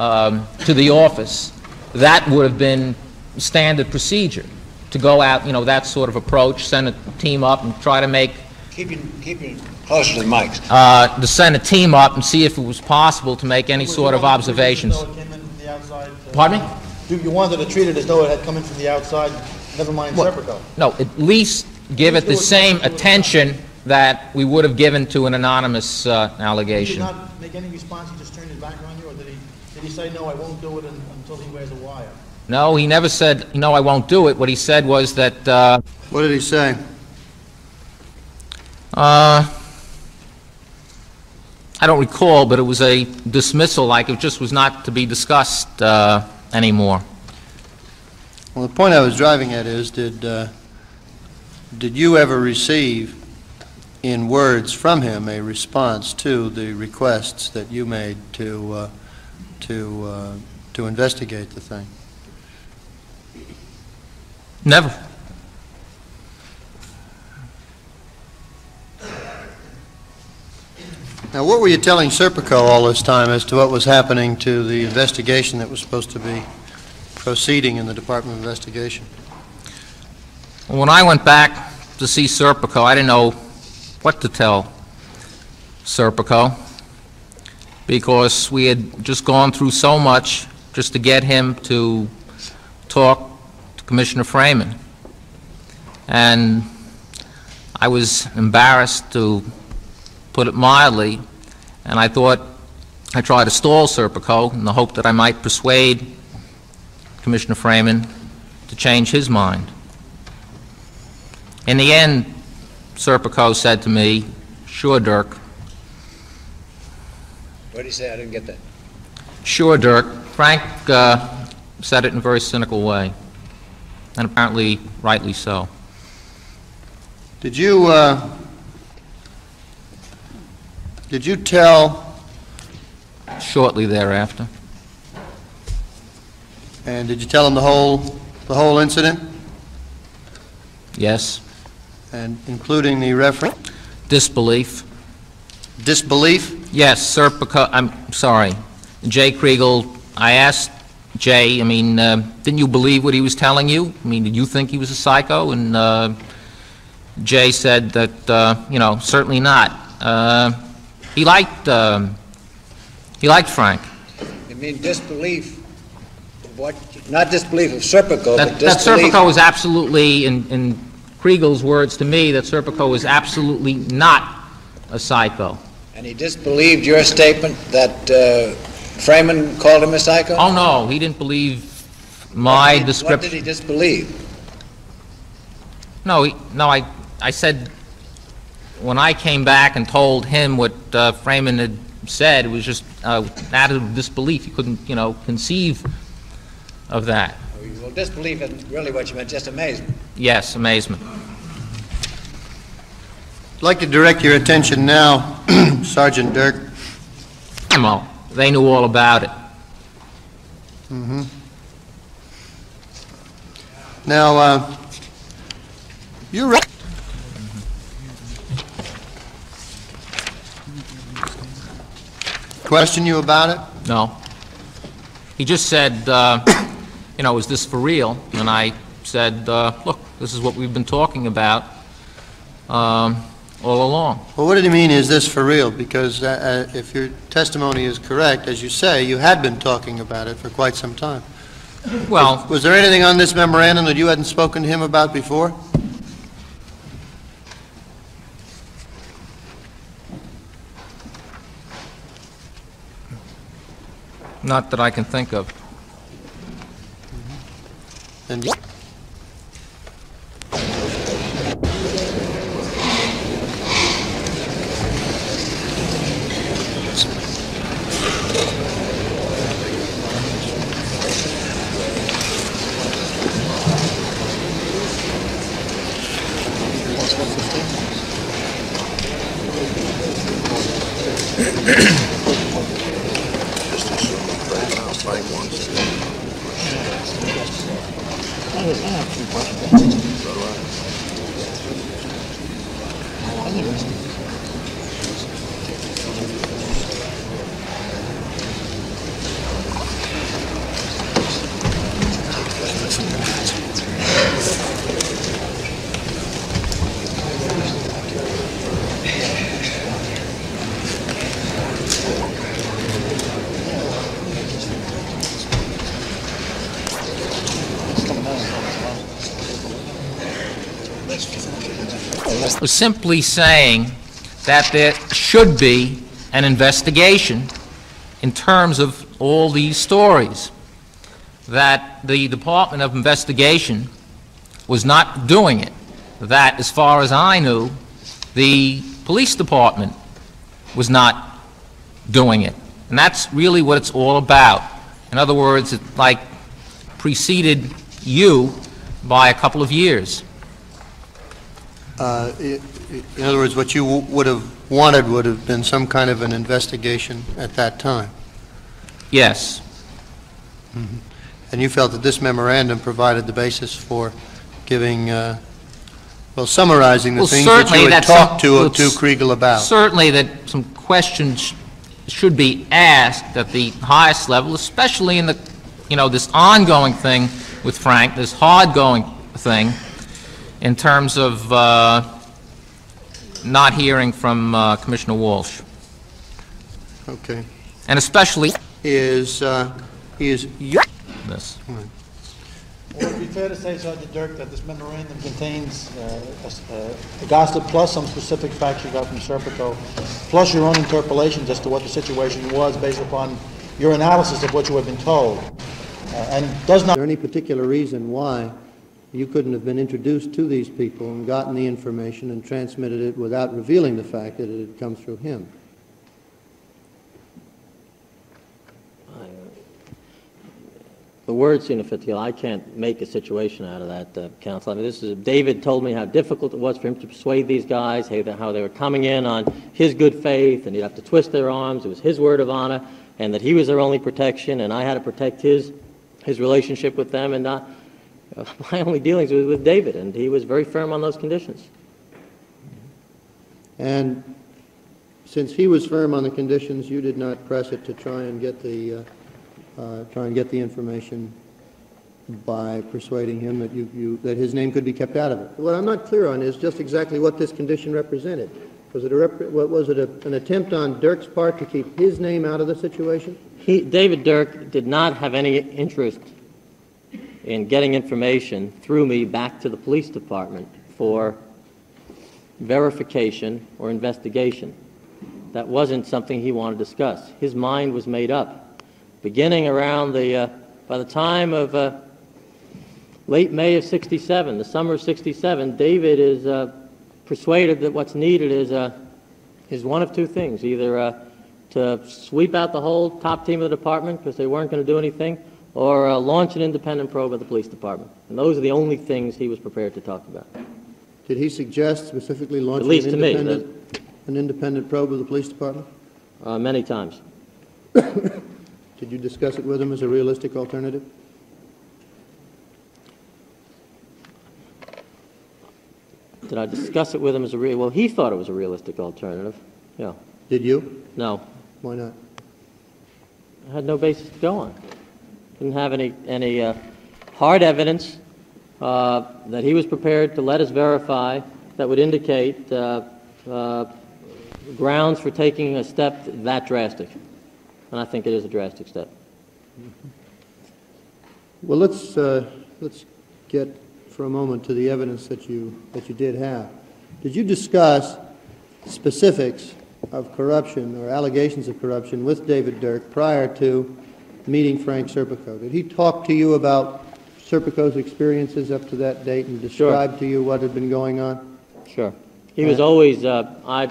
um, to the office, that would have been standard procedure, to go out, you know, that sort of approach, send a team up and try to make Keep your, keep your closer to the mics. uh, to send a team up and see if it was possible to make any sort of observations. So it came in from the outside, uh, Pardon me? You you wanted to treat it as though it had come in from the outside, never mind What? Serpico. No, at least give it the same attention that we would have given to an anonymous uh, Did he allegation. not make any response, he just turned his back on you, or did he, did he say, no, I won't do it un- until he wears a wire? No, he never said, no, I won't do it. What he said was that, uh, what did he say? uh, I don't recall, but it was a dismissal, like it just was not to be discussed uh, anymore. Well, the point I was driving at is, did, uh, did you ever receive in words from him a response to the requests that you made to, uh, to, uh, to investigate the thing? Never. Now, what were you telling Serpico all this time as to what was happening to the investigation that was supposed to be proceeding in the Department of Investigation? When I went back to see Serpico, I didn't know what to tell Serpico, because we had just gone through so much just to get him to talk to Commissioner Fraiman. And I was embarrassed, to put it mildly, and I thought I tried to stall Serpico in the hope that I might persuade Commissioner Fraiman to change his mind. In the end, Serpico said to me, "Sure, Durk. What did he say? I didn't get that. Sure, Durk." Frank uh, said it in a very cynical way, and apparently rightly so. Did you, uh, did you tell, Shortly thereafter, and did you tell him the whole, the whole incident, yes, and including the reference? disbelief. Disbelief? Yes, sir, because, I'm sorry, Jay Kriegel, I asked Jay, I mean, uh, didn't you believe what he was telling you? I mean, did you think he was a psycho? And uh, Jay said that, uh, you know, certainly not. He liked, um, he liked Frank. You mean disbelief what, not disbelief of Serpico, That but that. Serpico was absolutely, in in Kriegel's words to me, that Serpico was absolutely not a psycho. And he disbelieved your statement that uh, Fraiman called him a psycho? Oh, no, he didn't believe What my did description. What did he disbelieve? No, he- no, I, I said, when I came back and told him what uh, Fraiman had said, it was just uh, out of disbelief. He couldn't, you know, conceive of that. Well, disbelief isn't really what you meant, just amazement. Yes, amazement. I'd like to direct your attention now, Sergeant Durk. Well, they knew all about it. Mm -hmm. Now, uh, you're right. Question you about it? No. He just said, uh, you know, is this for real? And I said, uh, look, this is what we've been talking about um, all along. Well, what did he mean, is this for real? Because uh, uh, if your testimony is correct, as you say, you had been talking about it for quite some time. Well, Was there anything on this memorandum that you hadn't spoken to him about before? Not that I can think of. And Mike wants to. I have two questions. Was simply saying that there should be an investigation in terms of all these stories, that the Department of Investigation was not doing it, that, as far as I knew, the police department was not doing it. And that's really what it's all about. In other words, it like preceded you by a couple of years. Uh, i- i- In other words, what you w- would have wanted would have been some kind of an investigation at that time. Yes. And you felt that this memorandum provided the basis for giving, uh, well, summarizing the Well, things that certainly you had that's some- talked to well, to Kriegel about. Certainly that some questions should be asked at the highest level, especially in the, you know, this ongoing thing with Frank, this hard-going thing, in terms of uh, not hearing from uh, Commissioner Walsh. Okay. And especially Is, uh, is, this. Would it be fair to say, Sergeant Durk, that this memorandum contains uh, a s- uh, a gossip plus some specific facts you got from Serpico, plus your own interpolations as to what the situation was based upon your analysis of what you have been told? Uh, And does not... Is there any particular reason why you couldn't have been introduced to these people and gotten the information and transmitted it without revealing the fact that it had come through him? The words to fit together. I can't make a situation out of that, uh, Counsel. I mean, this is, David told me how difficult it was for him to persuade these guys, how they were coming in on his good faith, and he'd have to twist their arms. It was his word of honor, and that he was their only protection, and I had to protect his, his relationship with them, and not, uh, my only dealings was with David, and he was very firm on those conditions. And since he was firm on the conditions, you did not press it to try and get the, uh, uh, try and get the information by persuading him that you, you, that his name could be kept out of it. What I'm not clear on is just exactly what this condition represented. Was it a, rep- what, was it a- an attempt on Durk's part to keep his name out of the situation? He, David Durk did not have any interest in getting information through me back to the police department for verification or investigation. That wasn't something he wanted to discuss. His mind was made up. Beginning around the, uh, by the time of uh, late May of 67, the summer of 67, David is uh, persuaded that what's needed is, uh, is one of two things, either uh, to sweep out the whole top team of the department because they weren't going to do anything, or uh, launch an independent probe of the police department. And those are the only things he was prepared to talk about. Did he suggest specifically launching an to me, independent, an independent probe of the police department? Uh, many times. Did you discuss it with him as a realistic alternative? Did I discuss it with him as a real, well, he thought it was a realistic alternative. Yeah. Did you? No. Why not? I had no basis to go on. Didn't have any, any uh, hard evidence uh, that he was prepared to let us verify that would indicate uh, uh, grounds for taking a step that drastic. And I think it is a drastic step. Well, let's, uh, let's get for a moment to the evidence that you, that you did have. Did you discuss specifics of corruption or allegations of corruption with David Durk prior to meeting Frank Serpico? Did he talk to you about Serpico's experiences up to that date and Sure. describe to you what had been going on? Sure. He was always, uh, I,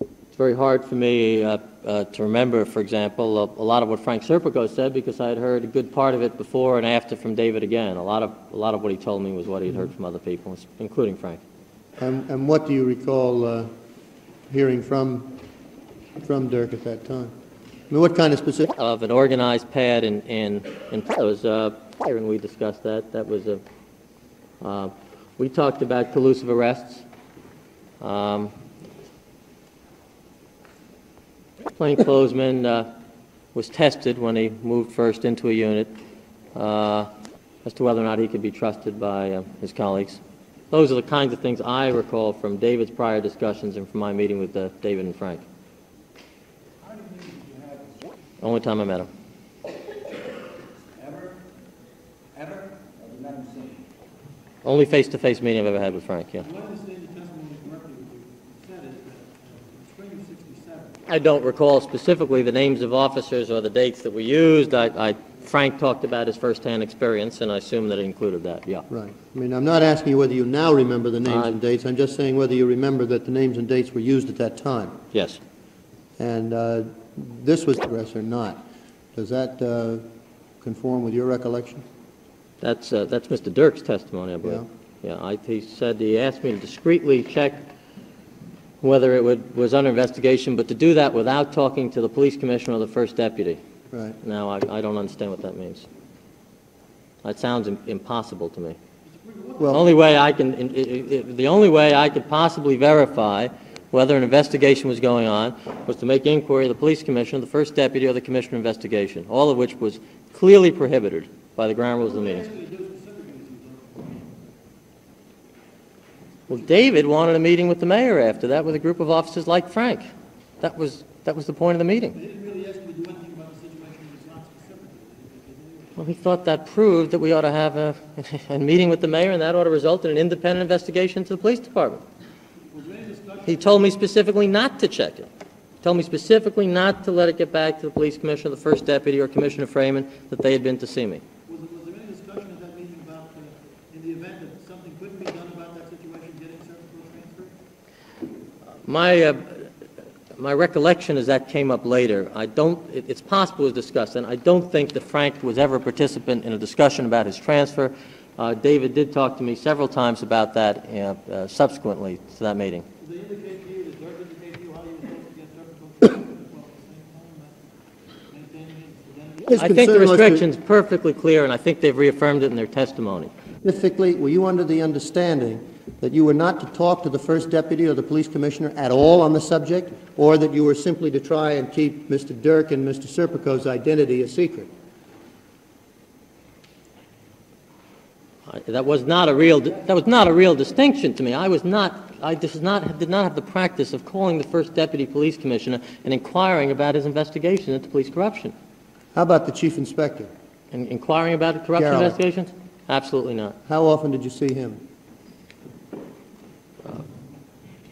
it's very hard for me uh, uh, to remember, for example, a, a lot of what Frank Serpico said because I had heard a good part of it before and after from David again. A lot of, a lot of what he told me was what he'd heard from other people, including Frank. And, and what do you recall uh, hearing from, from Durk at that time? I mean, what kind of specific? Of an organized pad in, in, in, that was, uh, and we discussed that. That was a, uh, we talked about collusive arrests. Um, plainclothesman uh, was tested when he moved first into a unit uh, as to whether or not he could be trusted by uh, his colleagues. Those are the kinds of things I recall from David's prior discussions and from my meeting with uh, David and Frank. Only time I met him. Ever? Ever? Or you haven't seen him? Only face-to-face meeting I've ever had with Frank, yeah. Do I the testimony correctly, what you said is that uh, in spring of 67, I don't recall specifically the names of officers or the dates that were used. I, I, Frank talked about his firsthand experience, and I assume that it included that, yeah. Right. I mean, I'm not asking you whether you now remember the names Uh, and dates. I'm just saying whether you remember that the names and dates were used at that time. Yes. And uh, this was progress or not. Does that uh, conform with your recollection? That's, uh, that's Mr. Durk's testimony, I believe. Yeah, I, he said, he asked me to discreetly check whether it would, was under investigation, but to do that without talking to the police commissioner or the first deputy. Right. Now, I, I don't understand what that means. That sounds im- impossible to me. The Well, only way I can, in- i- i- the only way I could possibly verify whether an investigation was going on was to make inquiry of the police commissioner, the first deputy, or the commissioner of investigation, all of which was clearly prohibited by the ground rules of the meeting. Well, David wanted a meeting with the mayor after that with a group of officers like Frank. That was, that was the point of the meeting. Well, he thought that proved that we ought to have a, a meeting with the mayor, and that ought to result in an independent investigation to the police department. He told me specifically not to check it. He told me specifically not to let it get back to the police commissioner, the first deputy, or Commissioner Fraiman, that they had been to see me. Was, was there any discussion at that meeting about, uh, in the event that something couldn't be done about that situation, getting Serpico transferred? My, uh, my recollection is that came up later. I don't, it- it's possible it was discussed, and I don't think that Frank was ever a participant in a discussion about his transfer. Uh, David did talk to me several times about that uh, uh, subsequently to that meeting. Did they indicate to you, did Durk indicate to you how he was going to get Serpico transferred at the same time, maintaining his I think the concern was to- restriction's perfectly clear, and I think they've reaffirmed it in their testimony. Specifically, were you under the understanding that you were not to talk to the first deputy or the police commissioner at all on the subject, or that you were simply to try and keep Mr. Durk and Mr. Serpico's identity a secret? I- That was not a real, that was not a real distinction to me. I was not, I did not, did not have the practice of calling the first deputy police commissioner and inquiring about his investigation into police corruption. How about the chief inspector? And inquiring about corruption Garelik. investigations? Absolutely not. How often did you see him?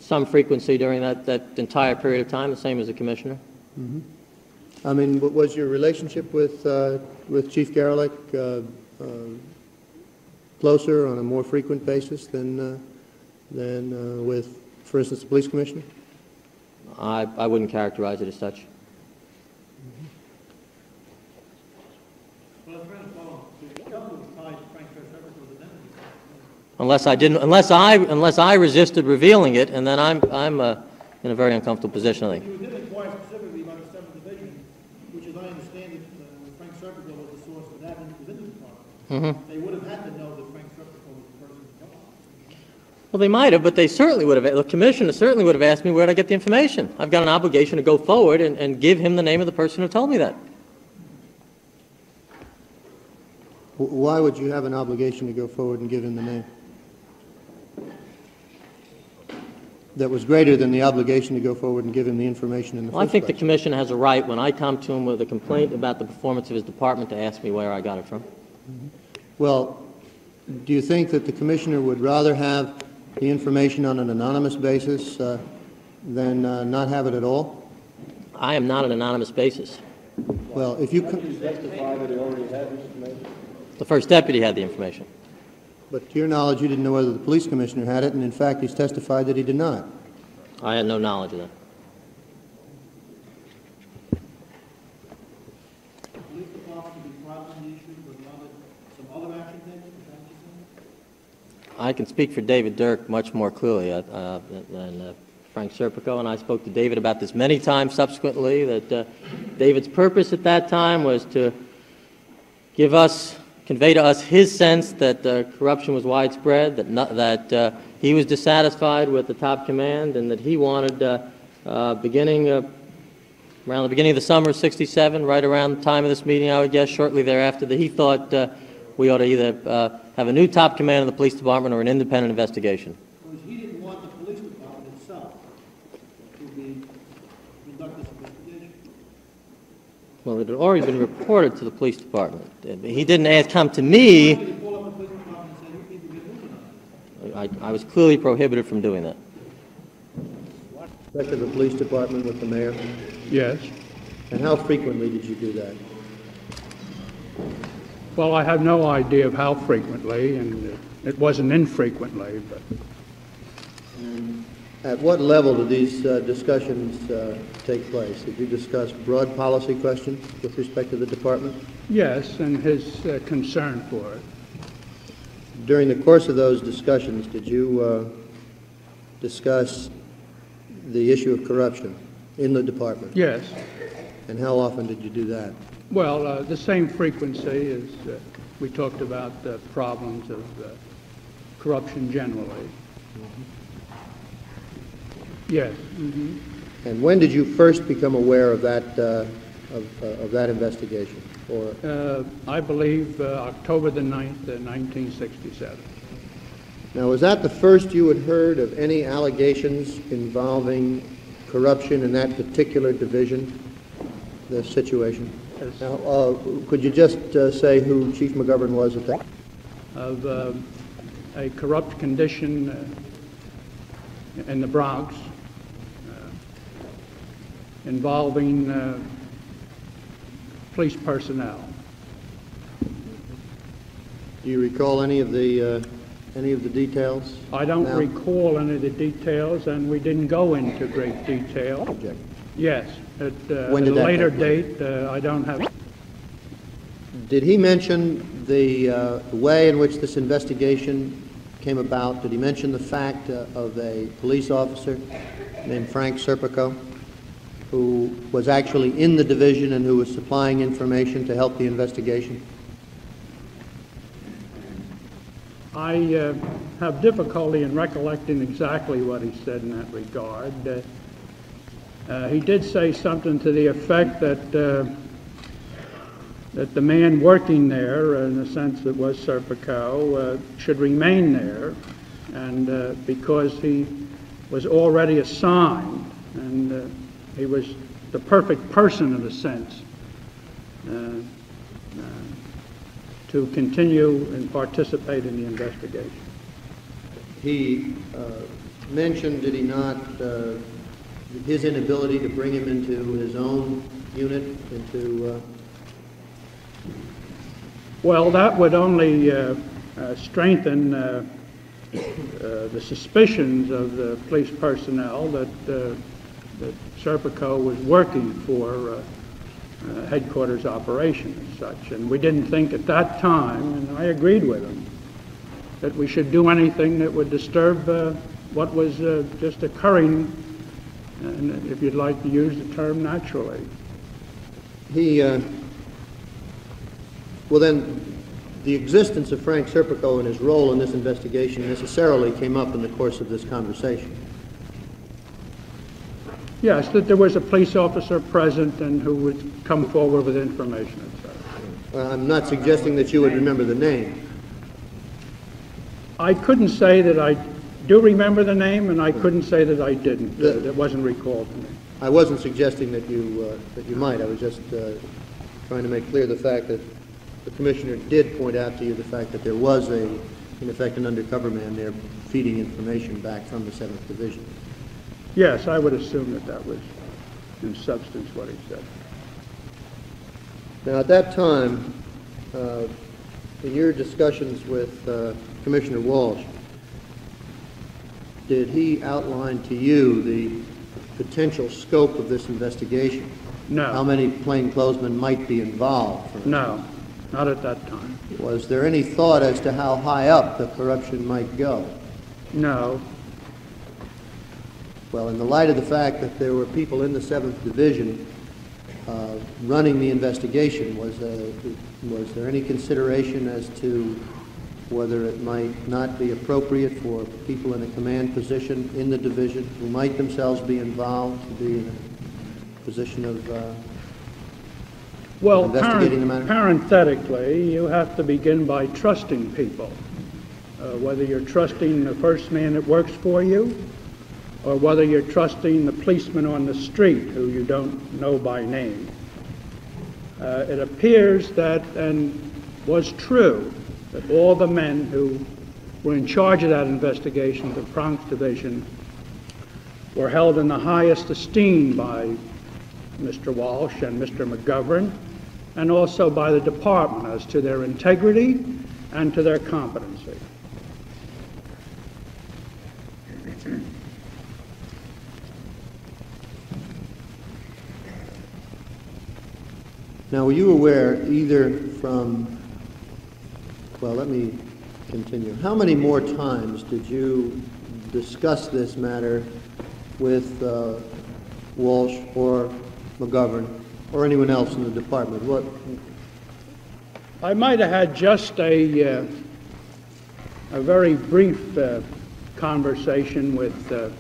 Some frequency during that, that entire period of time, the same as the commissioner. I mean, w- was your relationship with, uh, with Chief Garelik uh, uh, closer on a more frequent basis than, uh, than uh, with, for instance, the police commissioner? I, I wouldn't characterize it as such. Well, that's right, well, the government was tied to Frank Serpico's identity. Unless I didn't, unless I, unless I resisted revealing it, and then I'm, I'm uh, in a very uncomfortable position, I think. You Well, they might have, but they certainly would have, the commissioner certainly would have asked me where would I get the information. I've got an obligation to go forward and, and give him the name of the person who told me that. Why would you have an obligation to go forward and give him the name? That was greater than the obligation to go forward and give him the information in the Well, I think the place? commission has a right, when I come to him with a complaint about the performance of his department, to ask me where I got it from. Well, do you think that the commissioner would rather have the information on an anonymous basis uh, than uh, not have it at all? I am not on an anonymous basis. Well, if you, The first deputy had the information. but to your knowledge, you didn't know whether the police commissioner had it, and in fact, he's testified that he did not. I had no knowledge of that. Police department to be properly issued with other, some other action taken, is that what you're saying? I can speak for David Durk much more clearly uh, uh, than uh, Frank Serpico, and I spoke to David about this many times subsequently, that uh, David's purpose at that time was to give us, convey to us his sense that uh, corruption was widespread, that, not, that uh, he was dissatisfied with the top command, and that he wanted, beginning around the beginning of the summer of 67, right around the time of this meeting, I would guess, shortly thereafter, that he thought we ought to either have a new top command of the police department or an independent investigation. Because he didn't want the police department itself to be, conduct this investigation. Well, it had already been reported to the police department. He didn't ask, come to me. He called up the police department and said, you need to get moving on it. I, I was clearly prohibited from doing that. Respect of the police department with the mayor? Yes. And how frequently did you do that? Well, I have no idea of how frequently, and it wasn't infrequently, but At what level did these uh, discussions uh, take place? Did you discuss broad policy questions with respect to the department? yes, and his uh, concern for it. During the course of those discussions, did you uh, discuss the issue of corruption in the department? Yes. And how often did you do that? Well, uh, the same frequency as uh, we talked about the problems of uh, corruption generally. Yes. mhm. And when did you first become aware of that, uh, of uh, of that investigation? Or Uh, I believe uh, October the 9th, uh, 1967. Now, was that the first you had heard of any allegations involving corruption in that particular division, the situation? Now, uh, could you just uh, say who Chief McGovern was at that? of uh, a corrupt condition uh, in the Bronx uh, involving uh, police personnel. Do you recall any of the, uh, any of the details? I don't now? recall any of the details, and we didn't go into great detail. Object. Yes, at uh, When at did a that later take date, uh, I don't have, Did he mention the uh, the way in which this investigation came about? Did he mention the fact uh, of a police officer named Frank Serpico, who was actually in the division and who was supplying information to help the investigation? I uh, have difficulty in recollecting exactly what he said in that regard. Uh, uh, He did say something to the effect that, uh, that the man working there, in the sense that was Serpico, uh, should remain there, and uh, because he was already assigned, and uh, he was the perfect person in a sense, uh, uh, to continue and participate in the investigation. He uh, mentioned, did he not, uh, his inability to bring him into his own unit, into, uh, Well, that would only uh, uh, strengthen uh, uh, the suspicions of the police personnel that, uh, that Serpico was working for headquarters operation as such. And we didn't think at that time, and I agreed with him, that we should do anything that would disturb what was just occurring, and if you'd like to use the term, naturally. he, uh, well then, the existence of Frank Serpico and his role in this investigation necessarily came up in the course of this conversation. Yes, that there was a police officer present and who would come forward with information. Well, I'm not suggesting that you would remember the name. I couldn't say that I do remember the name, and I couldn't say that I didn't. Uh, It wasn't recalled to me. I wasn't suggesting that you, uh, that you might. I was just uh, trying to make clear the fact that the commissioner did point out to you the fact that there was a, in effect, an undercover man there feeding information back from the 7th Division. Yes, I would assume that that was in substance what he said. Now, at that time, uh, in your discussions with uh, Commissioner Walsh, did he outline to you the potential scope of this investigation? No. How many plainclothesmen might be involved? No, not at that time. Was there any thought as to how high up the corruption might go? No. Well, in the light of the fact that there were people in the 7th Division uh, running the investigation, was, uh, was there any consideration as to whether it might not be appropriate for people in a command position in the division who might themselves be involved to be in a position of uh, Well, investigating the matter? parenthetically, you have to begin by trusting people, Uh, whether you're trusting the first man that works for you, or whether you're trusting the policeman on the street who you don't know by name. Uh, It appears that, and was true, that all the men who were in charge of that investigation, the Bronx Division, were held in the highest esteem by Mr. Walsh and Mr. McGovern, and also by the department as to their integrity and to their competency. Now, were you aware either from, well, let me continue. How many more times did you discuss this matter with uh, Walsh or McGovern or anyone else in the department? What, I might have had just a, uh, a very brief uh, conversation with uh,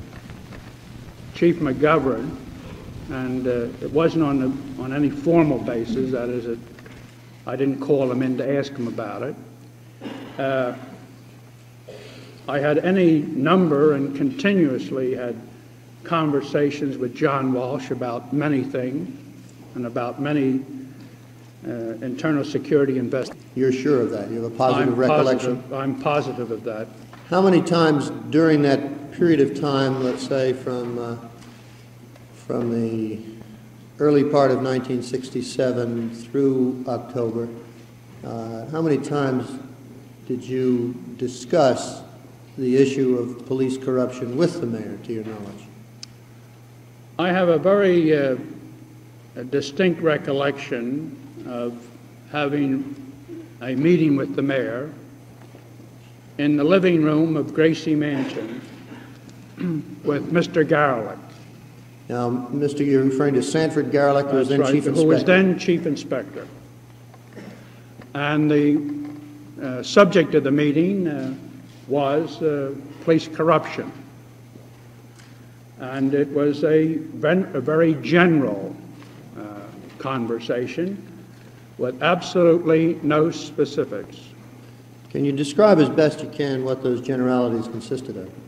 Chief McGovern, and uh, it wasn't on, the, on any formal basis, that is, it, I didn't call him in to ask him about it. Uh, I had any number and continuously had conversations with John Walsh about many things and about many uh, internal security investigations. you're sure of that? You have a positive I'm recollection? positive- I'm positive of that. How many times during that period of time, let's say from, uh, from the early part of 1967 through October, uh, how many times did you discuss the issue of police corruption with the mayor, to your knowledge? I have a very uh, a distinct recollection of having a meeting with the mayor in the living room of Gracie Mansion with Mr. Garelik. Now, Mr., you're referring to Sanford Garelik, who was then That's chief right, inspector? Who was then chief inspector. And the uh, subject of the meeting uh, was uh, police corruption. And it was a, ven- a very general uh, conversation with absolutely no specifics. Can you describe as best you can what those generalities consisted of?